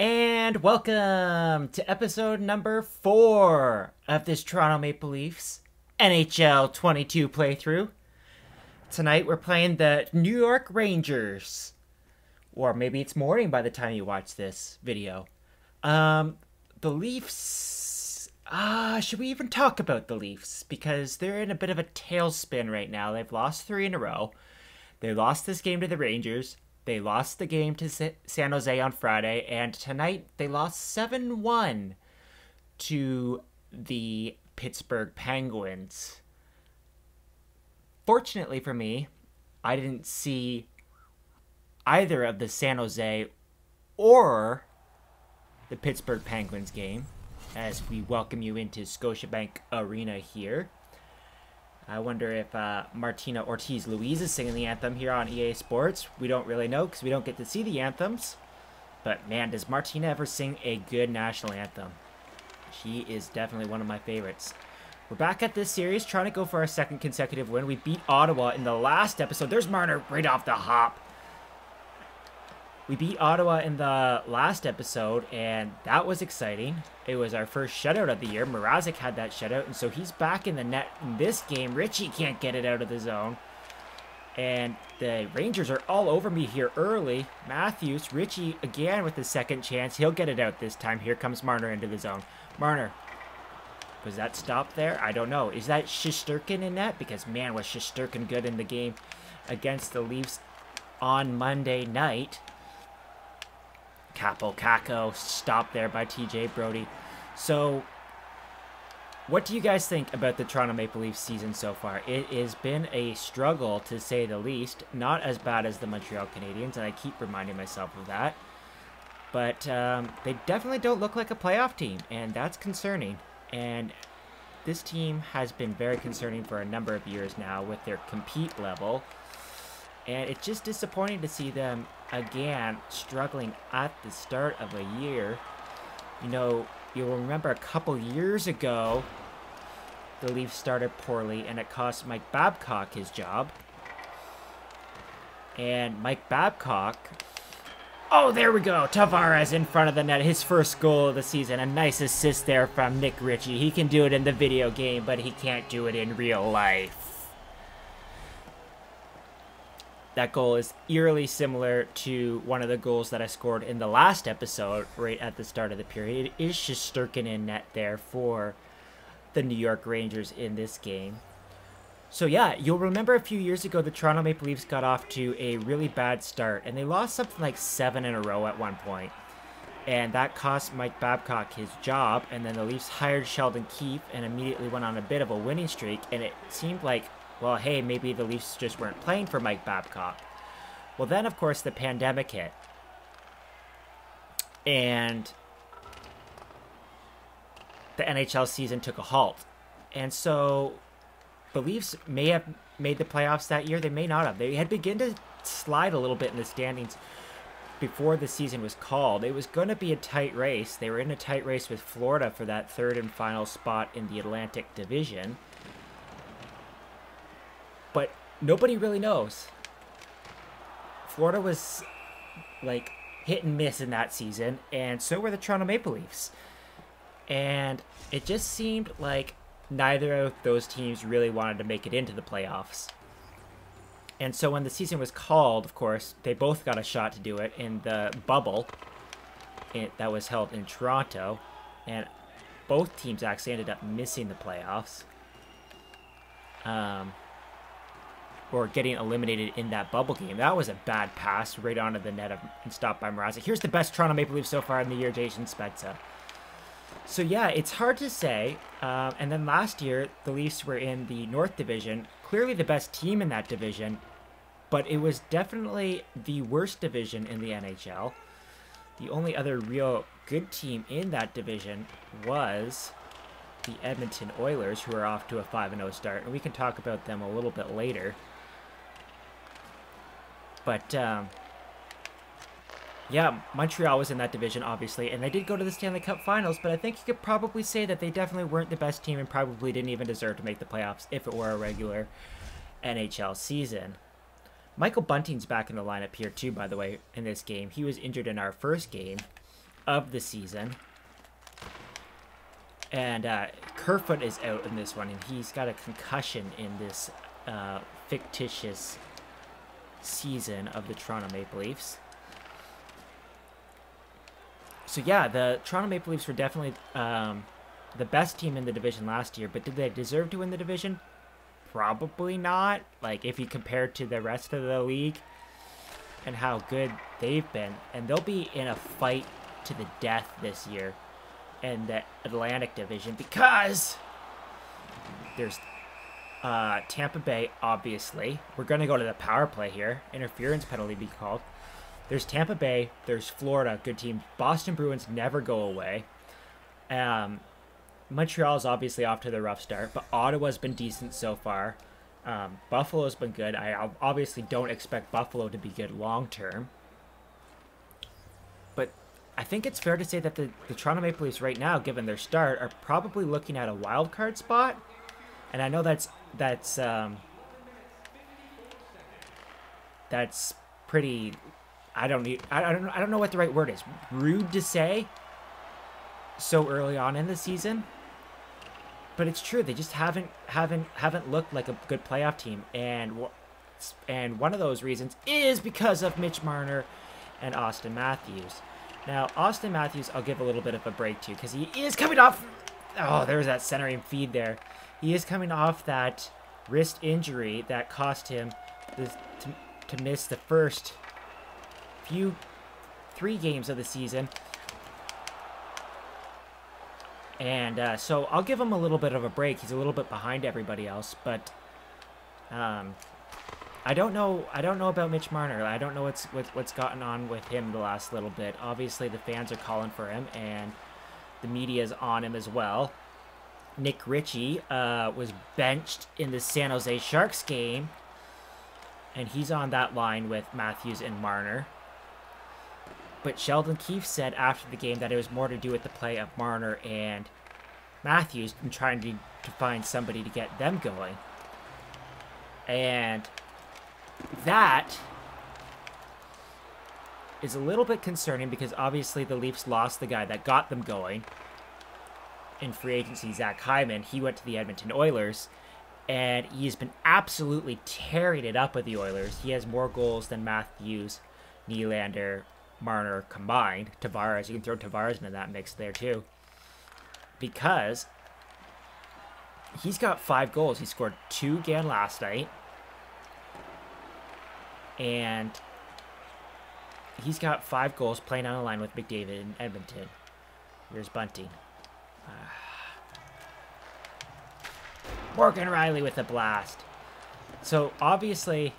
And welcome to episode number four of this Toronto Maple Leafs NHL 22 playthrough. Tonight we're playing the New York Rangers. Or maybe it's morning by the time you watch this video. Um, the Leafs. Ah, uh, should we even talk about the Leafs? Because they're in a bit of a tailspin right now. They've lost three in a row. They lost this game to the Rangers. They lost the game to San Jose on Friday, and tonight they lost 7 1 to the Pittsburgh Penguins. Fortunately for me, I didn't see either of the San Jose or the Pittsburgh Penguins game as we welcome you into Scotiabank Arena here. I wonder if uh, Martina Ortiz Luis is singing the anthem here on EA Sports. We don't really know because we don't get to see the anthems. But man, does Martina ever sing a good national anthem? She is definitely one of my favorites. We're back at this series, trying to go for our second consecutive win. We beat Ottawa in the last episode. There's Marner right off the hop. We beat Ottawa in the last episode, and that was exciting. It was our first shutout of the year. Mrazek had that shutout, and so he's back in the net in this game. Ritchie can't get it out of the zone. And the Rangers are all over me here early. Matthews, Ritchie again with the second chance. He'll get it out this time. Here comes Marner into the zone. Marner. Was that stop there? I don't know. Is that Shesterkin in that? Because, man, was Shesterkin good in the game against the Leafs on Monday night. Kaapo Kakko stopped there by TJ Brodie. So, what do you guys think about the Toronto Maple Leafs season so far? It has been a struggle to say the least. Not as bad as the Montreal Canadiens, and I keep reminding myself of that. But um, they definitely don't look like a playoff team, and that's concerning. And this team has been very concerning for a number of years now with their compete level. And it's just disappointing to see them again struggling at the start of a year. You know, you'll remember a couple years ago, the Leafs started poorly and it cost Mike Babcock his job. And Mike Babcock. Oh, there we go. Tavares in front of the net. His first goal of the season. A nice assist there from Nick Ritchie. He can do it in the video game, but he can't do it in real life. That goal is eerily similar to one of the goals that I scored in the last episode, right at the start of the period. It is Shesterkin in net there for the New York Rangers in this game. So yeah, you'll remember a few years ago the Toronto Maple Leafs got off to a really bad start, and they lost something like seven in a row at one point. And that cost Mike Babcock his job, and then the Leafs hired Sheldon Keefe and immediately went on a bit of a winning streak, and it seemed like well, hey, maybe the Leafs just weren't playing for Mike Babcock. Well, then, of course, the pandemic hit. And the NHL season took a halt. And so the Leafs may have made the playoffs that year. They may not have. They had begun to slide a little bit in the standings before the season was called. It was going to be a tight race. They were in a tight race with Florida for that third and final spot in the Atlantic Division but nobody really knows. Florida was like hit and miss in that season, and so were the Toronto Maple Leafs. And it just seemed like neither of those teams really wanted to make it into the playoffs. And so when the season was called, of course, they both got a shot to do it in the bubble that was held in Toronto. And both teams actually ended up missing the playoffs. Um, or getting eliminated in that bubble game. That was a bad pass right onto the net of, and stopped by Mrazek. Here's the best Toronto Maple Leafs so far in the year, Jason Spezza. So yeah, it's hard to say. Uh, and then last year, the Leafs were in the North Division, clearly the best team in that division, but it was definitely the worst division in the NHL. The only other real good team in that division was the Edmonton Oilers, who are off to a 5-0 start, and we can talk about them a little bit later. But, um, yeah, Montreal was in that division, obviously, and they did go to the Stanley Cup Finals, but I think you could probably say that they definitely weren't the best team and probably didn't even deserve to make the playoffs if it were a regular NHL season. Michael Bunting's back in the lineup here, too, by the way, in this game. He was injured in our first game, of the season. And uh, Kerfoot is out in this one, and he's got a concussion in this uh, fictitious season of the Toronto Maple Leafs. So yeah, the Toronto Maple Leafs were definitely um, the best team in the division last year, but did they deserve to win the division? Probably not. Like if you compare to the rest of the league and how good they've been, and they'll be in a fight to the death this year in the Atlantic Division because there's uh, Tampa Bay, obviously. We're going to go to the power play here. Interference penalty be called. There's Tampa Bay. There's Florida, good team. Boston Bruins never go away. Um, Montreal is obviously off to the rough start, but Ottawa's been decent so far. Um, Buffalo's been good. I obviously don't expect Buffalo to be good long term. But I think it's fair to say that the, the Toronto Maple Leafs right now, given their start, are probably looking at a wild card spot. And I know that's that's um, that's pretty. I don't need. I don't. I don't know what the right word is. Rude to say. So early on in the season, but it's true. They just haven't haven't haven't looked like a good playoff team, and and one of those reasons is because of Mitch Marner and Auston Matthews. Now, Auston Matthews, I'll give a little bit of a break to because he is coming off. Oh, there's that centering feed there. He is coming off that wrist injury that cost him to, to miss the first few three games of the season. And uh, so I'll give him a little bit of a break. He's a little bit behind everybody else, but um, I don't know. I don't know about Mitch Marner. I don't know what's what's gotten on with him the last little bit. Obviously, the fans are calling for him, and the media is on him as well. Nick Ritchie uh, was benched in the San Jose Sharks game, and he's on that line with Matthews and Marner. But Sheldon Keefe said after the game that it was more to do with the play of Marner and Matthews and trying to, to find somebody to get them going. And that is a little bit concerning because obviously the Leafs lost the guy that got them going in free agency, Zach Hyman. He went to the Edmonton Oilers, and he's been absolutely tearing it up with the Oilers. He has more goals than Matthews, Nylander, Marner combined. Tavares, you can throw Tavares into that mix there too. Because he's got five goals. He scored two again last night. And he's got five goals playing on the line with McDavid in Edmonton. Here's Bunting. Morgan Rielly with a blast. So obviously,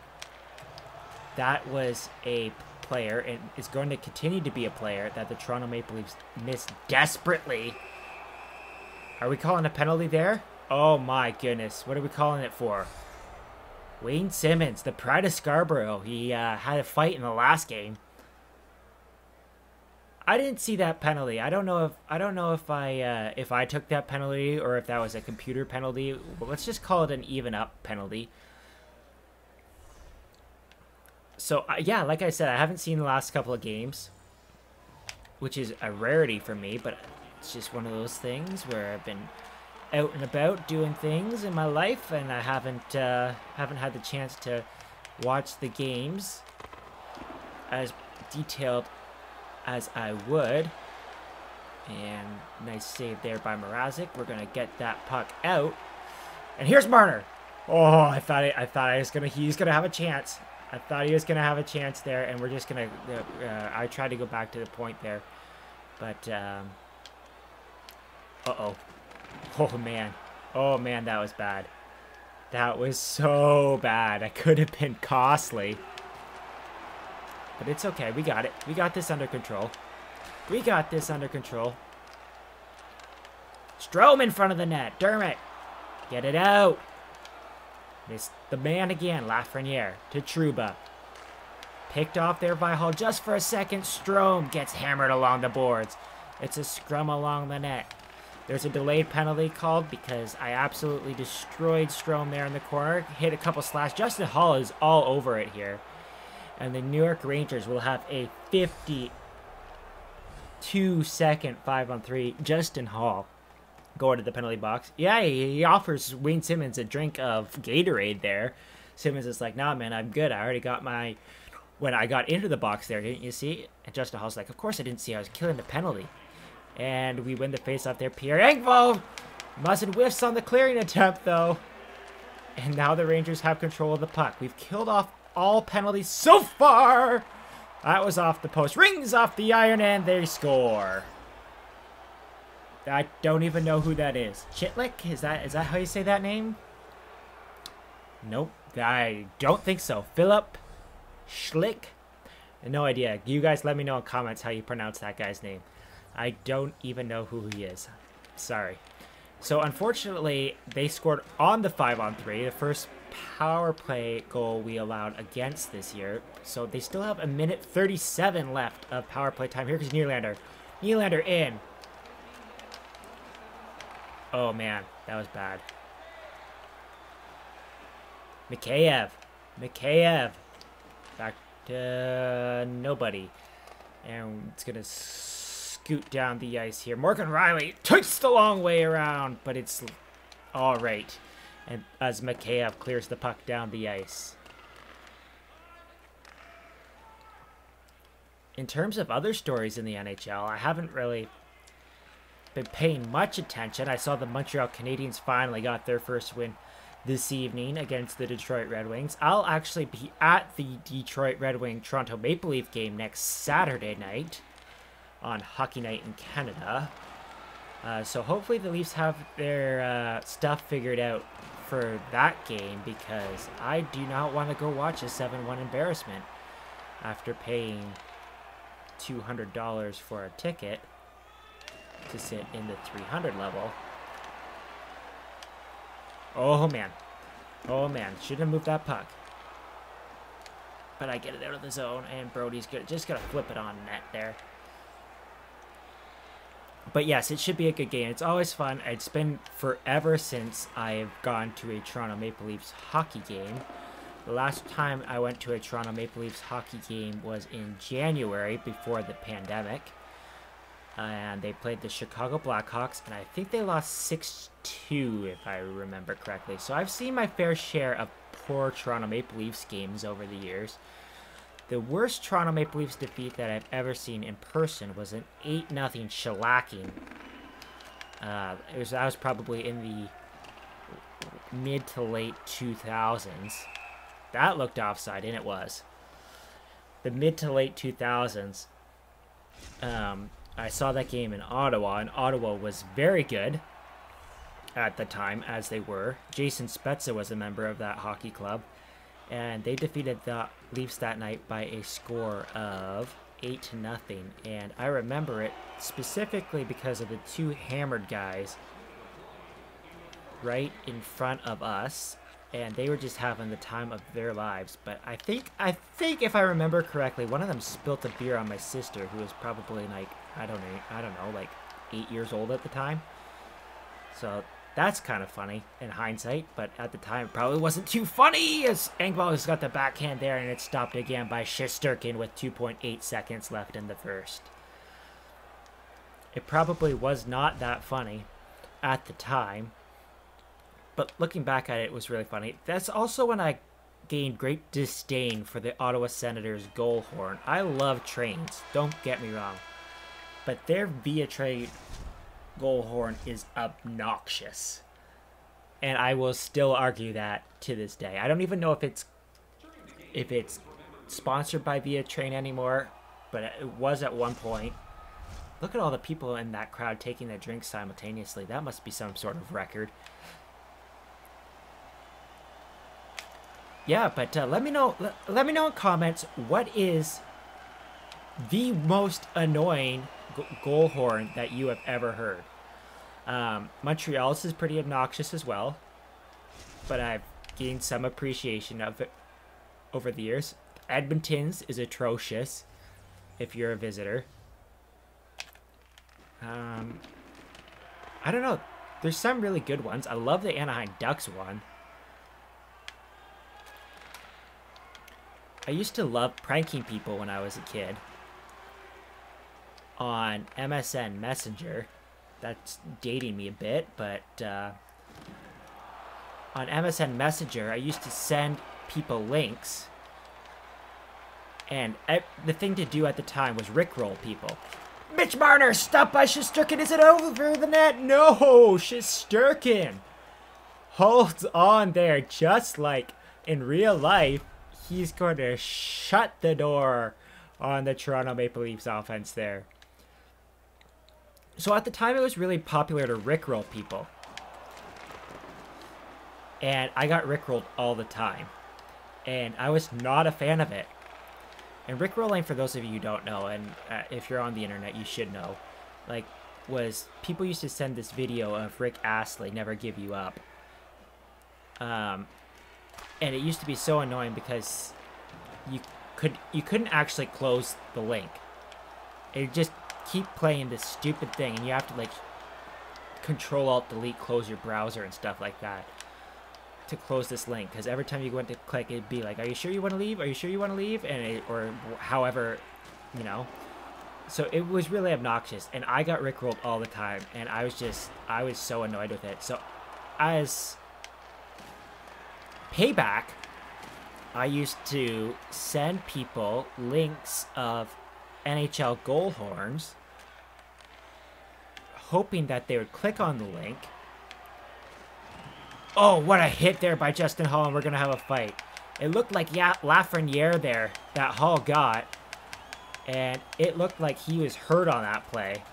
that was a player and is going to continue to be a player that the Toronto Maple Leafs miss desperately. Are we calling a penalty there? Oh my goodness. What are we calling it for? Wayne Simmonds, the pride of Scarborough. He uh, had a fight in the last game. I didn't see that penalty. I don't know if I don't know if I uh, if I took that penalty or if that was a computer penalty. Let's just call it an even up penalty. So uh, yeah, like I said, I haven't seen the last couple of games, which is a rarity for me. But it's just one of those things where I've been out and about doing things in my life, and I haven't uh, haven't had the chance to watch the games as detailed as I would. And nice save there by Mrazek. We're gonna get that puck out. And here's Marner. Oh, I thought I, I thought I was gonna he's gonna have a chance. I thought he was gonna have a chance there, and we're just gonna. Uh, uh, I tried to go back to the point there, but um, uh oh, oh man, oh man, that was bad. That was so bad. That could have been costly. But it's okay. We got it. We got this under control. We got this under control. Strome in front of the net. Dermott. Get it out. Missed the man again. Lafreniere to Trouba. Picked off there by Holl just for a second. Strome gets hammered along the boards. It's a scrum along the net. There's a delayed penalty called because I absolutely destroyed Strome there in the corner. Hit a couple slash. Justin Holl is all over it here and the New York Rangers will have a 52 second five on three. Justin Holl going to the penalty box. Yeah, he, offers Wayne Simmonds a drink of Gatorade there. Simmonds is like, nah, man, I'm good. I already got my. When I got into the box there, didn't you see? And Justin Holl's like, of course I didn't see. I was killing the penalty. And we win the face-off there. Pierre Engvall mustn't whiffs on the clearing attempt, though. And now the Rangers have control of the puck. We've killed off all penalties so far. That was off the post. Rings off the iron and they score. I don't even know who that is. Chitlick? Is that is that how you say that name? Nope. I don't think so. Philip Schlick? No idea. You guys let me know in comments how you pronounce that guy's name. I don't even know who he is. Sorry. So unfortunately, they scored on the 5 on 3, the first power play goal we allowed against this year. So they still have a minute 37 left of power play time. Here comes Nylander. Nylander in. Oh man, that was bad. Mikheyev. Mikheyev. Back to nobody. And it's going to scoot down the ice here. Morgan Rielly takes the long way around, but it's all right. And as Mikheyev clears the puck down the ice. In terms of other stories in the NHL, I haven't really been paying much attention. I saw the Montreal Canadiens finally got their first win this evening against the Detroit Red Wings. I'll actually be at the Detroit Red Wing Toronto Maple Leaf game next Saturday night on Hockey Night in Canada. Uh, so hopefully the Leafs have their uh, stuff figured out for that game because I do not want to go watch a 7-1 embarrassment after paying $200 for a ticket to sit in the 300 level. Oh man. Oh man. Shouldn't have moved that puck. But I get it out of the zone and Brodie's. Just gonna flip it on net there. But yes, it should be a good game. It's always fun. It's been forever since I've gone to a Toronto Maple Leafs hockey game. The last time I went to a Toronto Maple Leafs hockey game was in January before the pandemic and they played the Chicago Blackhawks, and I think they lost 6-2, if I remember correctly. So I've seen my fair share of poor Toronto Maple Leafs games over the years. The worst Toronto Maple Leafs defeat that I've ever seen in person was an 8-0 shellacking. Uh, it was, I was probably in the mid to late 2000s. That looked offside, and it was. The mid to late 2000s. Um, I saw that game in Ottawa, and Ottawa was very good at the time, as they were. Jason Spezza was a member of that hockey club, and they defeated the Leafs that night by a score of 8 to nothing. And I remember it specifically because of the two hammered guys right in front of us and they were just having the time of their lives. But I think I think if I remember correctly, one of them spilt a beer on my sister, who was probably like I don't know, I don't know, like eight years old at the time. So that's kind of funny in hindsight, but at the time it probably wasn't too funny as Engvall has got the backhand there and it's stopped again by Shesterkin with 2.8 seconds left in the first. It probably was not that funny at the time, but looking back at it, it was really funny. That's also when I gained great disdain for the Ottawa Senators goal horn. I love trains, don't get me wrong. But their via train goal horn is obnoxious. And I will still argue that to this day. I don't even know if it's if it's sponsored by Via Train anymore, but it was at one point. Look at all the people in that crowd taking their drinks simultaneously. That must be some sort of record. Yeah, but uh, let me know. Let, let me know in comments what is the most annoying goal horn that you have ever heard. Um, Montreal's is pretty obnoxious as well, but I've gained some appreciation of it over the years. Edmonton's is atrocious if you're a visitor. Um, I don't know. There's some really good ones. I love the Anaheim Ducks one. I used to love pranking people when I was a kid on MSN Messenger. That's dating me a bit, but uh, on MSN Messenger, I used to send people links. And I, the thing to do at the time was Rickroll people. Mitch Marner, stop by Shesterkin. Is it over the net? No, Shesterkin holds on there just like in real life. He's going to shut the door on the Toronto Maple Leafs offense there. So at the time, it was really popular to Rickroll people. And I got Rickrolled all the time. And I was not a fan of it. And Rickrolling, for those of you who don't know, and uh, if you're on the internet, you should know, like, was people used to send this video of Rick Astley, Never Give You Up. Um, and it used to be so annoying because you could you couldn't actually close the link. It just keep playing this stupid thing, and you have to like control alt delete close your browser and stuff like that to close this link because every time you went to click it'd be like are you sure you want to leave? Are you sure you want to leave? And it, or however you know? So it was really obnoxious and i got rickrolled all the time and i was just i was so annoyed with it. So as payback i used to send people links of nhl goal horns hoping that they would click on the link. Oh, what a hit there by Justin Holl, and we're going to have a fight. It looked like yeah, Lafreniere there that Holl got, and it looked like he was hurt on that play.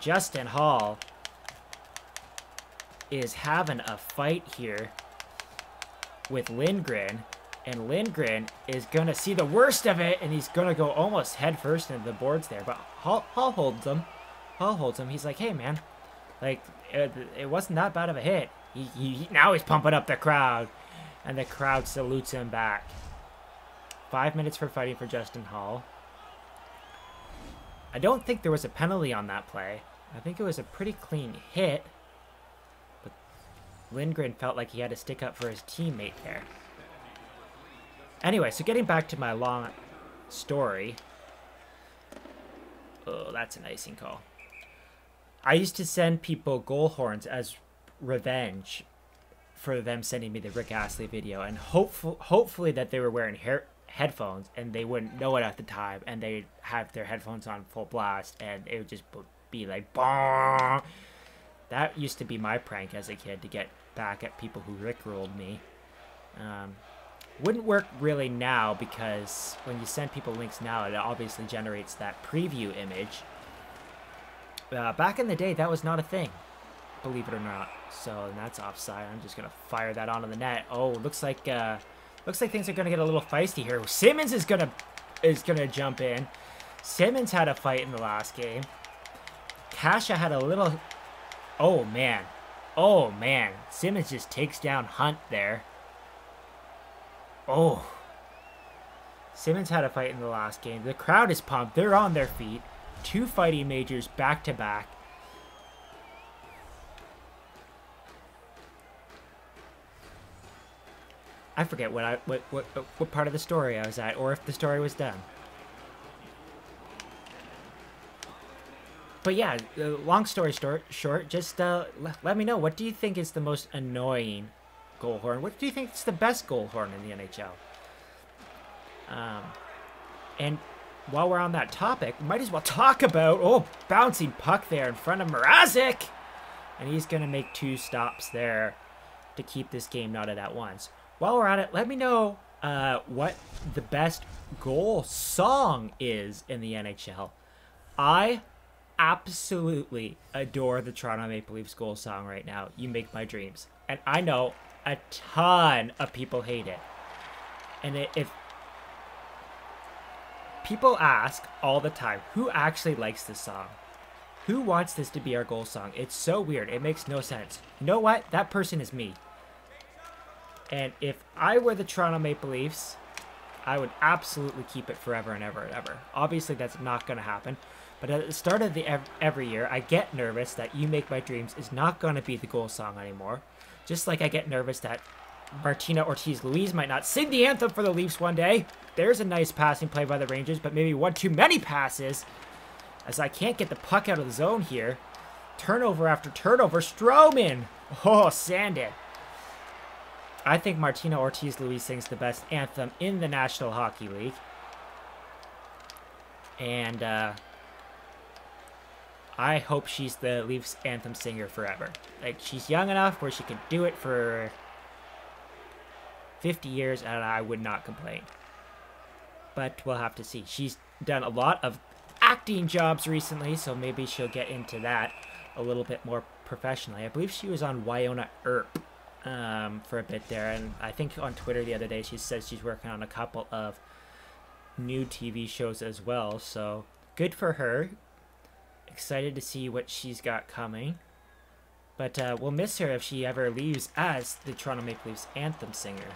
Justin Holl is having a fight here with Lindgren, and Lindgren is going to see the worst of it, and he's going to go almost headfirst into the boards there, but Hall, Holl holds them. Paul holds him. He's like, hey, man, like, it, it wasn't that bad of a hit. He, he, now he's pumping up the crowd, and the crowd salutes him back. Five minutes for fighting for Justin Holl. I don't think there was a penalty on that play. I think it was a pretty clean hit. But Lindgren felt like he had to stick up for his teammate there. Anyway, so getting back to my long story. Oh, that's an icing call. I used to send people goal horns as revenge for them sending me the Rick Astley video, and hopeful, hopefully that they were wearing hair, headphones and they wouldn't know it at the time, and they'd have their headphones on full blast, and it would just be like, Bong! That used to be my prank as a kid to get back at people who rickrolled me. Um, wouldn't work really now because when you send people links now, it obviously generates that preview image uh, back in the day, that was not a thing, believe it or not. So that's offside. I'm just gonna fire that onto the net. Oh, looks like uh, looks like things are gonna get a little feisty here. Simmonds is gonna is gonna jump in. Simmonds had a fight in the last game. Kasha had a little. Oh man, oh man. Simmonds just takes down Hunt there. Oh. Simmonds had a fight in the last game. The crowd is pumped. They're on their feet two fighting majors back to back. I forget what I what, what what part of the story I was at, or if the story was done. But yeah, uh, long story short, short just uh, let me know. What do you think is the most annoying goal horn? What do you think is the best goal horn in the NHL? Um, and while we're on that topic, might as well talk about, oh, bouncing puck there in front of Mrazek. And he's going to make two stops there to keep this game knotted at once. While we're at it, let me know uh, what the best goal song is in the NHL. I absolutely adore the Toronto Maple Leafs goal song right now. You make my dreams. And I know a ton of people hate it. And if People ask all the time, who actually likes this song? Who wants this to be our goal song? It's so weird. It makes no sense. You know what? That person is me. And if I were the Toronto Maple Leafs, I would absolutely keep it forever and ever and ever. Obviously, that's not going to happen. But at the start of the ev every year, I get nervous that You Make My Dreams is not going to be the goal song anymore. Just like I get nervous that Martina Ortiz Luis might not sing the anthem for the Leafs one day. There's a nice passing play by the Rangers, but maybe one too many passes. as I can't get the puck out of the zone here. Turnover after turnover. Stroman! Oh, sanded. I think Martina Ortiz Luis sings the best anthem in the National Hockey League. And uh, I hope she's the Leafs anthem singer forever. Like, she's young enough where she could do it for 50 years, and I would not complain. But we'll have to see. She's done a lot of acting jobs recently, so maybe she'll get into that a little bit more professionally. I believe she was on Wynonna Earp um, for a bit there, and I think on Twitter the other day she said she's working on a couple of new TV shows as well. So good for her. Excited to see what she's got coming. But uh, we'll miss her if she ever leaves as the Toronto Maple Leafs anthem singer.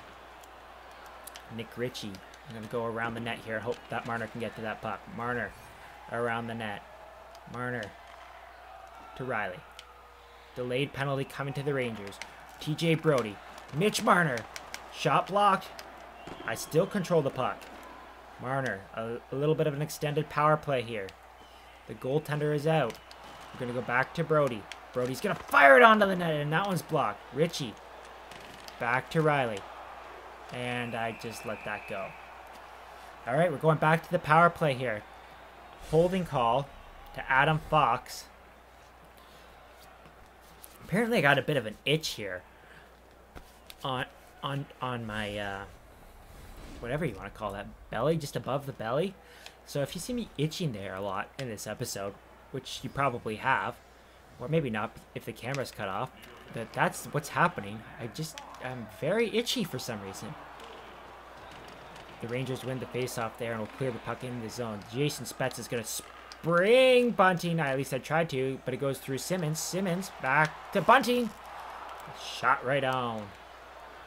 Nick Ritchie. I'm going to go around the net here. Hope that Marner can get to that puck. Marner around the net. Marner to Rielly. Delayed penalty coming to the Rangers. TJ Brodie. Mitch Marner. Shot blocked. I still control the puck. Marner. A, a little bit of an extended power play here. The goaltender is out. We're going to go back to Brodie. Brodie's going to fire it onto the net, and that one's blocked. Ritchie. Back to Rielly. And I just let that go. All right, we're going back to the power play here. Holding call to Adam Fox. Apparently I got a bit of an itch here on on on my uh, whatever you want to call that belly, just above the belly. So if you see me itching there a lot in this episode, which you probably have, or maybe not if the camera's cut off, that that's what's happening. I just I'm very itchy for some reason. The Rangers win the faceoff there and will clear the puck in the zone. Jason Spezza is going to spring Bunting. At least I tried to, but it goes through Simmonds. Simmonds back to Bunting. Shot right on.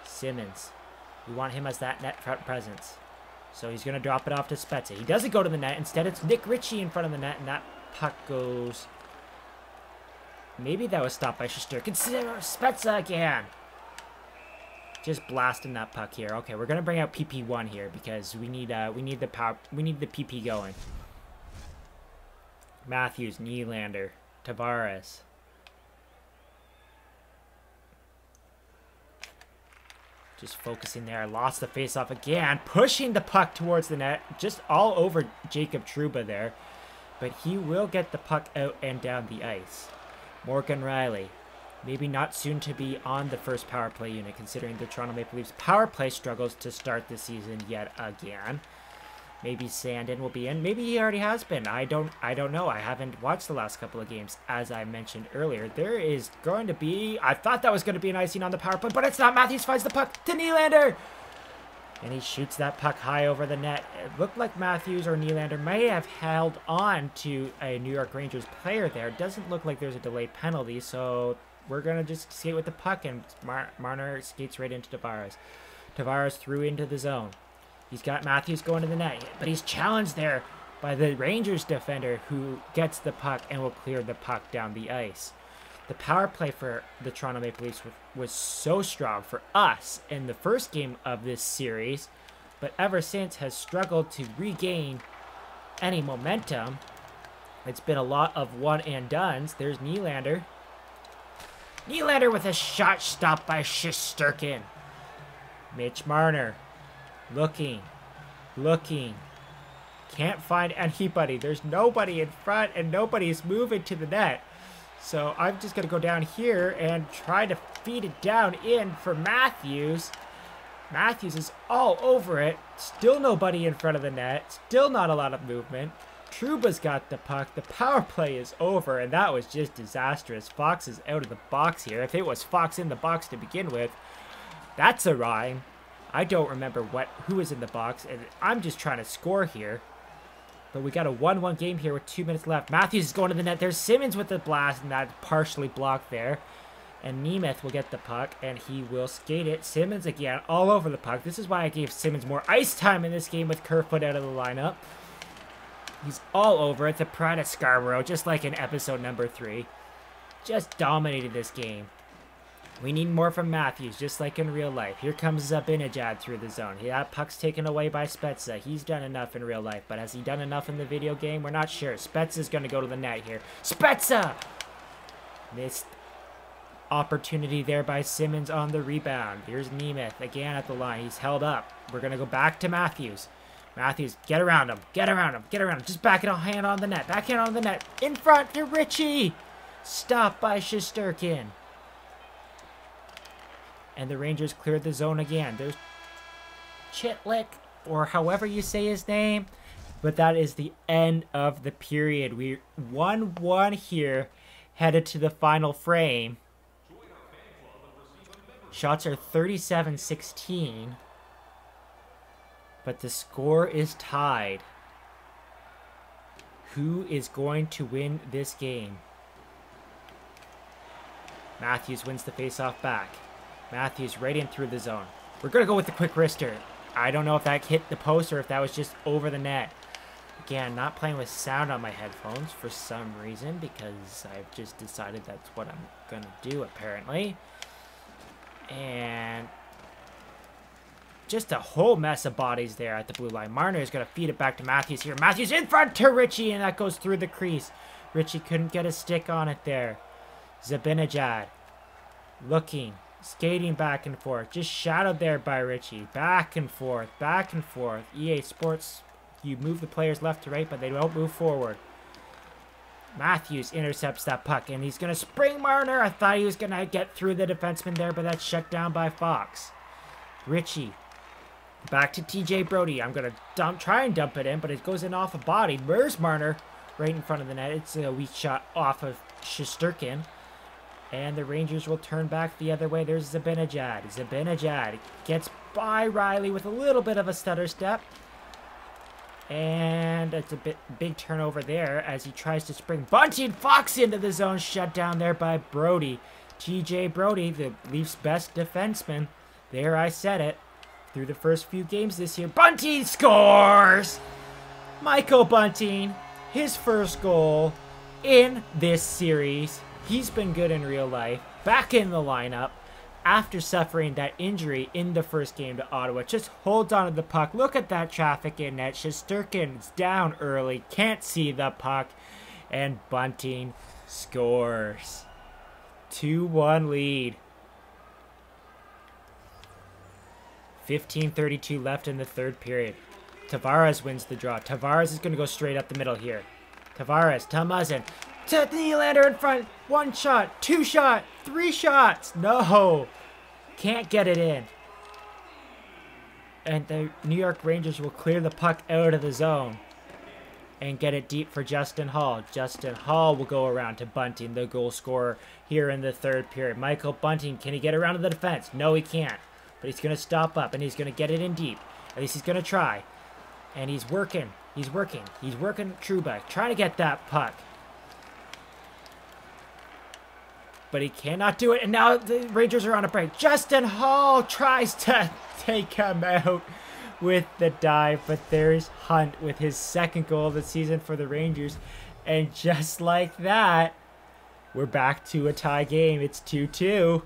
Simmonds. We want him as that net front presence. So he's going to drop it off to Spezza. He doesn't go to the net. Instead, it's Nick Ritchie in front of the net, and that puck goes... Maybe that was stopped by Shesterkin. Spezza again. Just blasting that puck here. Okay, we're gonna bring out PP1 here because we need uh we need the power we need the PP going. Matthews, Nylander, Tavares. Just focusing there. Lost the faceoff again. Pushing the puck towards the net. Just all over Jacob Trouba there. But he will get the puck out and down the ice. Morgan Rielly. Maybe not soon to be on the first power play unit, considering the Toronto Maple Leafs power play struggles to start the season yet again. Maybe Sandin will be in. Maybe he already has been. I don't I don't know. I haven't watched the last couple of games. As I mentioned earlier, there is going to be I thought that was going to be an icing on the power play, but it's not. Matthews finds the puck to Nylander. And he shoots that puck high over the net. It looked like Matthews or Nylander may have held on to a New York Rangers player there. It doesn't look like there's a delayed penalty, so we're going to just skate with the puck, and Mar Marner skates right into Tavares. Tavares threw into the zone. He's got Matthews going to the net, but he's challenged there by the Rangers defender who gets the puck and will clear the puck down the ice. The power play for the Toronto Maple Leafs was so strong for us in the first game of this series, but ever since has struggled to regain any momentum. It's been a lot of one and dones. There's Nylander. Nylander with a shot stopped by Shesterkin. Mitch Marner Looking. Looking. Can't find anybody. There's nobody in front and nobody's moving to the net. So I'm just going to go down here and try to feed it down in for Matthews. Matthews is all over it. Still nobody in front of the net. Still not a lot of movement. Trouba's got the puck. The power play is over, and that was just disastrous. Fox is out of the box here. If it was Fox in the box to begin with, that's a rhyme. I don't remember what who was in the box, and I'm just trying to score here. But we got a 1-1 game here with two minutes left. Matthews is going to the net. There's Simmonds with the blast, and that's partially blocked there. And Nemeth will get the puck, and he will skate it. Simmonds again, all over the puck. This is why I gave Simmonds more ice time in this game with Kerfoot out of the lineup. He's all over it. The pride of Scarborough, just like in episode number three. Just dominated this game. We need more from Matthews, just like in real life. Here comes Zibanejad through the zone. That puck's taken away by Spezza. He's done enough in real life, but has he done enough in the video game? We're not sure. Spezza's going to go to the net here. Spezza! Missed opportunity there by Simmonds on the rebound. Here's Nemeth again at the line. He's held up. We're going to go back to Matthews. Matthews, get around him. Get around him. Get around him. Just back it on hand on the net. Backhand on the net. In front to Ritchie. Stopped by Shesterkin. And the Rangers cleared the zone again. There's Chitlick, or however you say his name. But that is the end of the period. We 1-1 here, headed to the final frame. Shots are 37-16. But the score is tied. Who is going to win this game? Matthews wins the faceoff back. Matthews right in through the zone. We're going to go with the quick wrister. I don't know if that hit the post or if that was just over the net. Again, not playing with sound on my headphones for some reason because I've just decided that's what I'm going to do apparently. And just a whole mess of bodies there at the blue line. Marner is going to feed it back to Matthews here. Matthews in front to Ritchie, and that goes through the crease. Ritchie couldn't get a stick on it there. Zibanejad looking, skating back and forth. Just shadowed there by Ritchie. Back and forth, back and forth. EA Sports, you move the players left to right, but they don't move forward. Matthews intercepts that puck, and he's going to spring Marner. I thought he was going to get through the defenseman there, but that's shut down by Fox. Ritchie. Back to TJ Brodie. I'm going to dump, try and dump it in, but it goes in off a body. Where's Marner? Right in front of the net. It's a weak shot off of Shesterkin. And the Rangers will turn back the other way. There's Zibanejad. Zibanejad gets by Rielly with a little bit of a stutter step. And it's a bit big turnover there as he tries to spring Bunting Fox into the zone. Shut down there by Brodie. TJ Brodie, the Leafs' best defenseman. There, I said it. Through the first few games this year, Bunting scores! Michael Bunting, his first goal in this series. He's been good in real life. Back in the lineup after suffering that injury in the first game to Ottawa. Just holds on to the puck. Look at that traffic in net. Shesterkin's down early. Can't see the puck. And Bunting scores. 2-1 lead. 15.32 left in the third period. Tavares wins the draw. Tavares is going to go straight up the middle here. Tavares, Muzzin to Nylander in front. One shot, two shot, three shots. No. Can't get it in. And the New York Rangers will clear the puck out of the zone and get it deep for Justin Holl. Justin Holl will go around to Bunting, the goal scorer here in the third period. Michael Bunting, can he get around to the defense? No, he can't. But he's going to stop up and he's going to get it in deep. At least he's going to try. And he's working. He's working. He's working Trouba, trying to get that puck. but he cannot do it. And now the Rangers are on a break. Justin Holl tries to take him out with the dive, but there's Hunt with his second goal of the season for the Rangers. And just like that, we're back to a tie game. It's 2-2.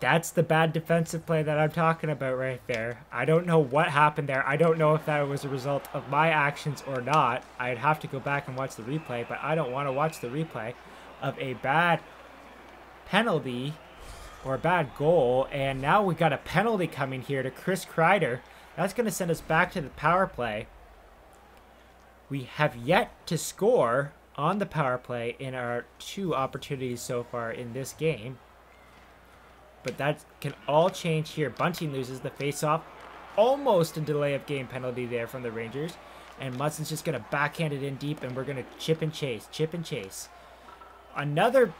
That's the bad defensive play that I'm talking about right there. I don't know what happened there. I don't know if that was a result of my actions or not. I'd have to go back and watch the replay, but I don't want to watch the replay of a bad penalty or a bad goal. And now we got a penalty coming here to Chris Kreider. That's going to send us back to the power play. We have yet to score on the power play in our two opportunities so far in this game. But that can all change here. Bunting loses the faceoff. Almost a delay of game penalty there from the Rangers. And Muzzin's just going to backhand it in deep, and we're going to chip and chase, chip and chase. Another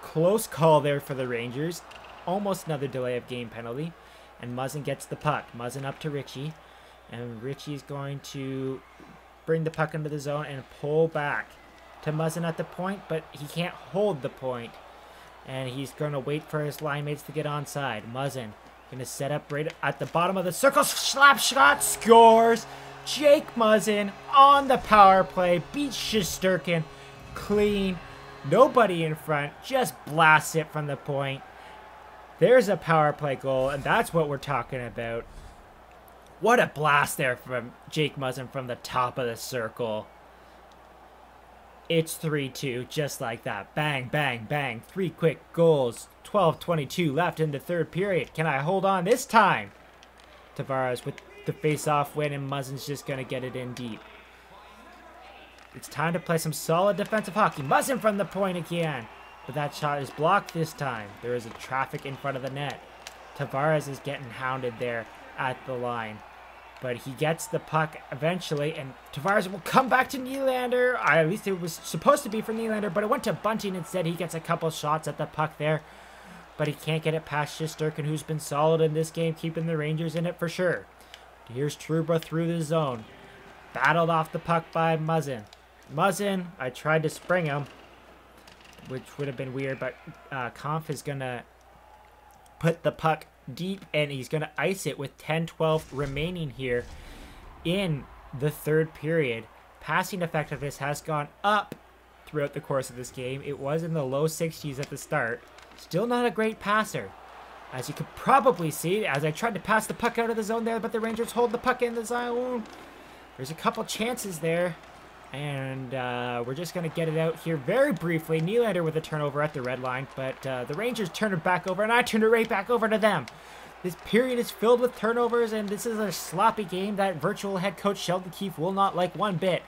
close call there for the Rangers. Almost another delay of game penalty. And Muzzin gets the puck. Muzzin up to Ritchie. And Ritchie's going to bring the puck into the zone and pull back to Muzzin at the point, but he can't hold the point. And he's going to wait for his line mates to get onside. Muzzin going to set up right at the bottom of the circle. Slap shot scores. Jake Muzzin on the power play. Beats Shesterkin. Clean Nobody in front. Just blasts it from the point. There's a power play goal, and that's what we're talking about. What a blast there from Jake Muzzin from the top of the circle. It's 3-2, just like that. Bang, bang, bang. Three quick goals. 12-22 left in the third period. Can I hold on this time? Tavares with the face-off win, and Muzzin's just going to get it in deep. It's time to play some solid defensive hockey. Muzzin from the point again. But that shot is blocked this time. There is a traffic in front of the net. Tavares is getting hounded there at the line. But he gets the puck eventually, and Tavares will come back to Nylander. at least it was supposed to be for Nylander, but it went to Bunting instead. He gets a couple shots at the puck there, but he can't get it past Shesterkin, who's been solid in this game, keeping the Rangers in it for sure. Here's Trouba through the zone. Battled off the puck by Muzzin. Muzzin, I tried to spring him, which would have been weird, but uh, is going to put the puck deep and he's going to ice it with 10-12 remaining here in the third period. Passing effectiveness has gone up throughout the course of this game. It was in the low 60s at the start. Still not a great passer. As you could probably see, as I tried to pass the puck out of the zone there, but the Rangers hold the puck in the zone. There's a couple chances there. And uh, we're just going to get it out here very briefly. Nylander with a turnover at the red line, but uh, the Rangers turn it back over, and I turn it right back over to them. This period is filled with turnovers, and this is a sloppy game that virtual head coach Sheldon Keefe will not like one bit.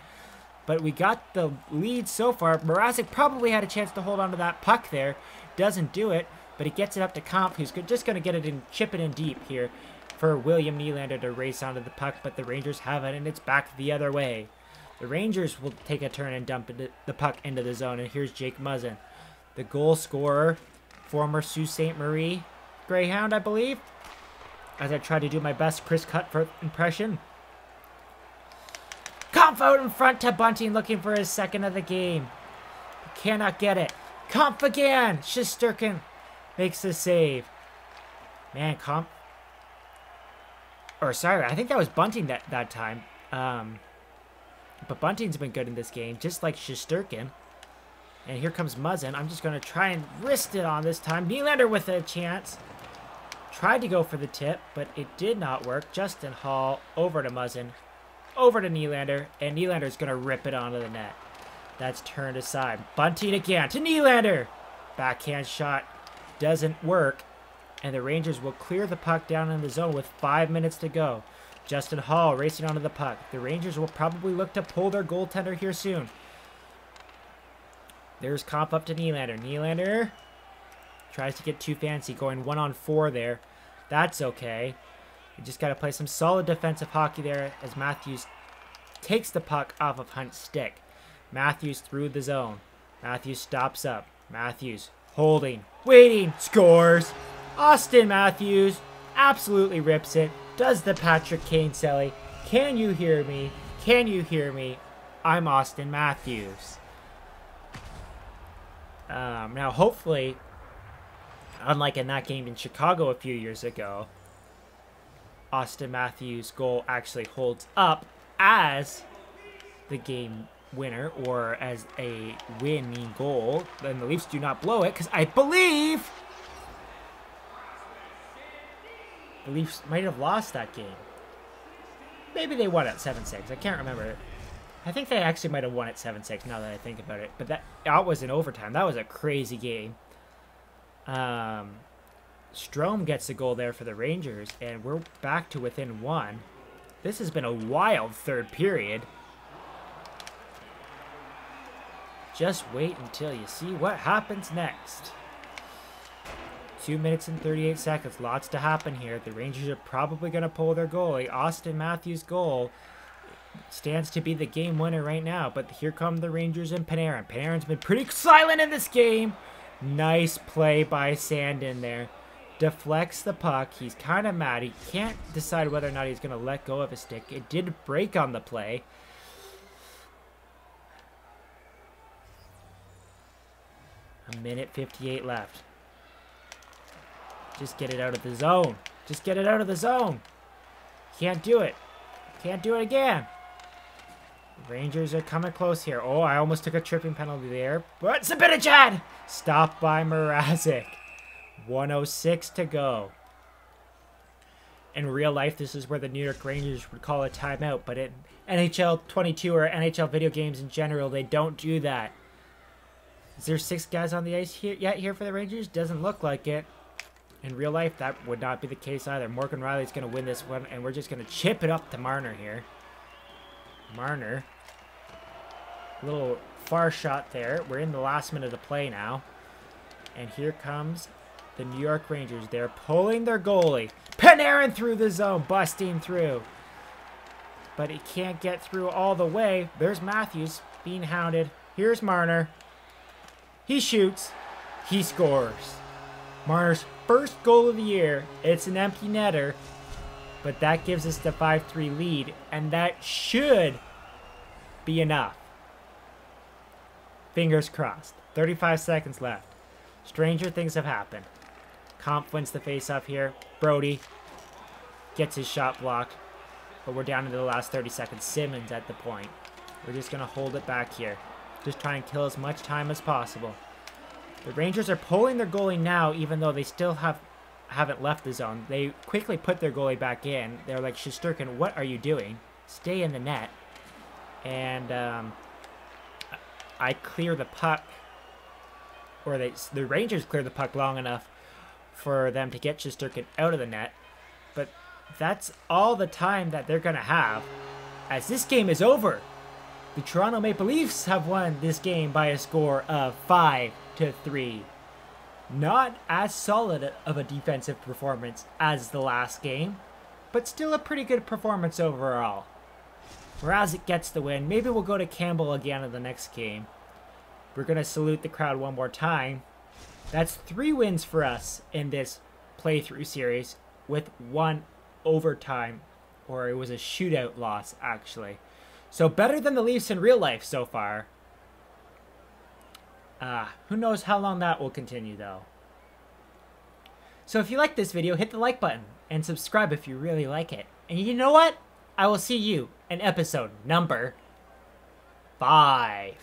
But we got the lead so far. Mrazek probably had a chance to hold on to that puck there. Doesn't do it, but he gets it up to Kampf, who's just going to get it and chip it in deep here for William Nylander to race onto the puck, but the Rangers have it, and it's back the other way. The Rangers will take a turn and dump the puck into the zone. And here's Jake Muzzin, the goal scorer, former Sault Ste. Marie Greyhound, I believe. As I try to do my best Chris Cuthbert impression. Kampf out in front to Bunting looking for his second of the game. Cannot get it. Kampf again. Shesterkin makes the save. Man, Kampf. Or sorry, I think that was Bunting that, that time. Um, but Bunting's been good in this game, just like Shesterkin. And here comes Muzzin. I'm just going to try and wrist it on this time. Nylander with a chance. Tried to go for the tip, but it did not work. Justin Holl over to Muzzin. Over to Nylander. And Nylander's going to rip it onto the net. That's turned aside. Bunting again to Nylander. Backhand shot doesn't work. And the Rangers will clear the puck down in the zone with five minutes to go. Justin Holl racing onto the puck. The Rangers will probably look to pull their goaltender here soon. There's Kampf up to Nylander. Nylander tries to get too fancy, going one on four there. That's okay. You just got to play some solid defensive hockey there as Matthews takes the puck off of Hunt's stick. Matthews through the zone. Matthews stops up. Matthews holding, waiting, scores. Auston Matthews absolutely rips it does the Patrick Kane Sally. Can you hear me? Can you hear me? I'm Auston Matthews. Um, now, hopefully, unlike in that game in Chicago a few years ago, Auston Matthews' goal actually holds up as the game winner or as a winning goal. Then the Leafs do not blow it because I believe The Leafs might have lost that game. Maybe they won at 7-6. I can't remember. I think they actually might have won at 7-6 now that I think about it. But that, that was in overtime. That was a crazy game. Um, Strome gets a goal there for the Rangers, and we're back to within one. This has been a wild third period. Just wait until you see what happens next. 2 minutes and 38 seconds. Lots to happen here. The Rangers are probably going to pull their goalie. Auston Matthews' goal stands to be the game winner right now. But here come the Rangers and Panarin. Panarin's been pretty silent in this game. Nice play by Sandin there. Deflects the puck. He's kind of mad. He can't decide whether or not he's going to let go of his stick. It did break on the play. A minute 58 left. Just get it out of the zone. Just get it out of the zone. Can't do it. Can't do it again. Rangers are coming close here. Oh, I almost took a tripping penalty there. But Zibanejad! Stopped by Mrazek. 106 to go. In real life, this is where the New York Rangers would call a timeout, but in NHL 22 or NHL video games in general, they don't do that. Is there six guys on the ice here yet here for the Rangers? Doesn't look like it. In real life, that would not be the case either. Morgan Rielly's going to win this one, and we're just going to chip it up to Marner here. Marner. Little far shot there. We're in the last minute of the play now. And here comes the New York Rangers. They're pulling their goalie. Panarin through the zone, busting through. But he can't get through all the way. There's Matthews being hounded. Here's Marner. He shoots. He scores. Marner's first goal of the year. It's an empty netter. But that gives us the 5-3 lead. And that should be enough. Fingers crossed. 35 seconds left. Stranger things have happened. Kampf wins the face-off here. Brodie gets his shot blocked. But we're down into the last 30 seconds. Simmonds at the point. We're just going to hold it back here. Just try and kill as much time as possible. The Rangers are pulling their goalie now, even though they still have haven't left the zone. They quickly put their goalie back in. They're like, Shesterkin, what are you doing? Stay in the net. And um, I clear the puck, or they, the Rangers clear the puck long enough for them to get Shesterkin out of the net. But that's all the time that they're going to have as this game is over. The Toronto Maple Leafs have won this game by a score of 5 to 3. Not as solid of a defensive performance as the last game, but still a pretty good performance overall. Mrazek gets the win. Maybe we'll go to Campbell again in the next game. We're going to salute the crowd one more time. That's three wins for us in this playthrough series with one overtime, or it was a shootout loss, actually. So better than the Leafs in real life so far. Uh, who knows how long that will continue, though. So if you like this video, hit the like button and subscribe if you really like it. And you know what? I will see you in episode number five.